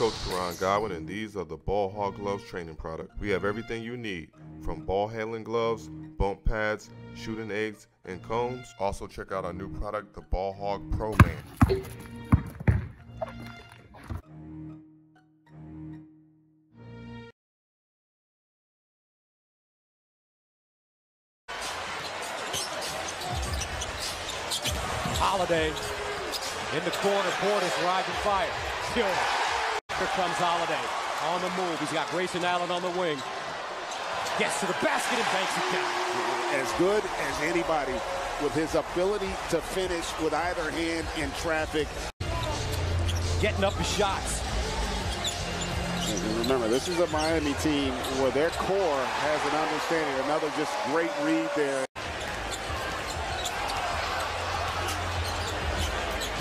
Coach Karan Godwin, and these are the Ball Hog Gloves training product. We have everything you need from ball handling gloves, bump pads, shooting eggs, and cones. Also, check out our new product, the Ball Hog Pro Man. Holiday in the corner. Portis rising fire. Good. Here comes Holiday on the move. He's got Grayson Allen on the wing. Gets to the basket and banks it down. As good as anybody with his ability to finish with either hand in traffic. Getting up the shots. And remember, this is a Miami team where their core has an understanding. Another just great read there.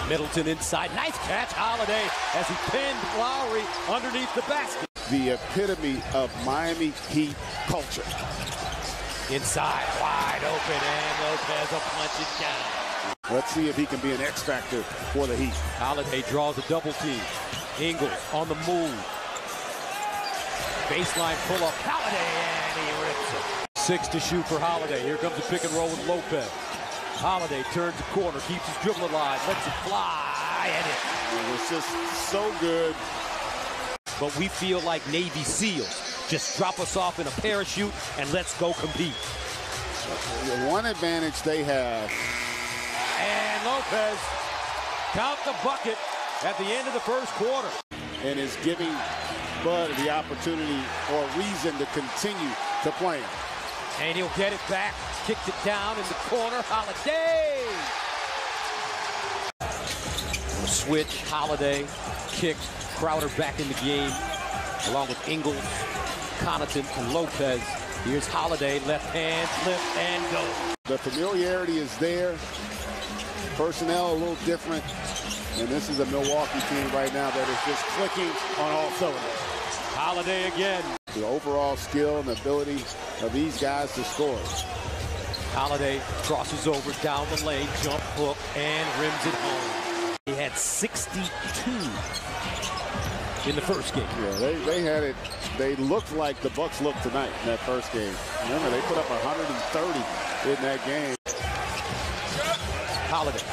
Middleton inside. Nice catch, Holiday, as he pinned Lowry underneath the basket. The epitome of Miami Heat culture. Inside, wide open, and Lopez will punch it down. Let's see if he can be an X factor for the Heat. Holiday draws a double team. Ingles on the move. Baseline pull up. Holiday, and he rips it. Six to shoot for Holiday. Here comes the pick and roll with Lopez. Holiday turns the corner, keeps his dribble alive, lets it fly, and it. It was just so good. But we feel like Navy SEALs. Just drop us off in a parachute and let's go compete. The one advantage they have. And Lopez count the bucket at the end of the first quarter. And is giving Bud the opportunity or reason to continue to play him. And he'll get it back. Kicked it down in the corner. Holiday. Switch. Holiday. Kick. Crowder back in the game. Along with Ingles, Connaughton, and Lopez. Here's Holiday. Left hand. Flip and go. The familiarity is there. Personnel a little different. And this is a Milwaukee team right now that is just clicking on all cylinders. Holiday again. The overall skill and ability of these guys to score. Holiday crosses over down the lane, jump hook, and rims it home. He had 62 in the first game. Yeah, they, they had it. They looked like the Bucks looked tonight in that first game. Remember, they put up 130 in that game. Holiday.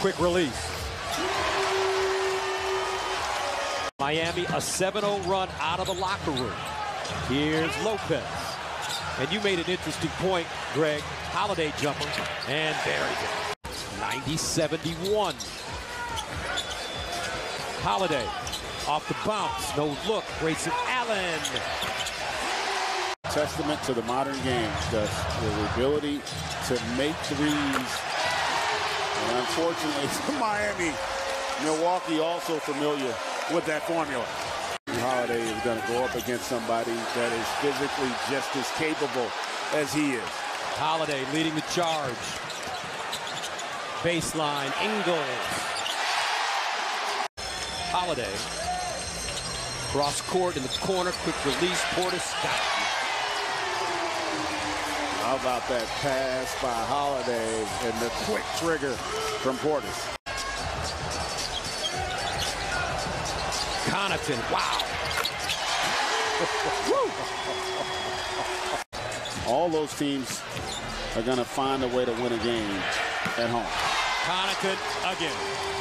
Quick release. Miami, a 7-0 run out of the locker room. Here's Lopez. And you made an interesting point, Greg. Holiday jumper, and buried it. 90-71. Holiday off the bounce, no look. Grayson Allen. Testament to the modern game, the, the ability to make threes. And unfortunately, for Miami, Milwaukee also familiar with that formula. Holiday is going to go up against somebody that is physically just as capable as he is. Holiday leading the charge. Baseline, Ingles. Holiday. Cross court in the corner, quick release, Portis got it. How about that pass by Holiday and the quick trigger from Portis? Connaughton, wow. All those teams are going to find a way to win a game at home. Connaughton again.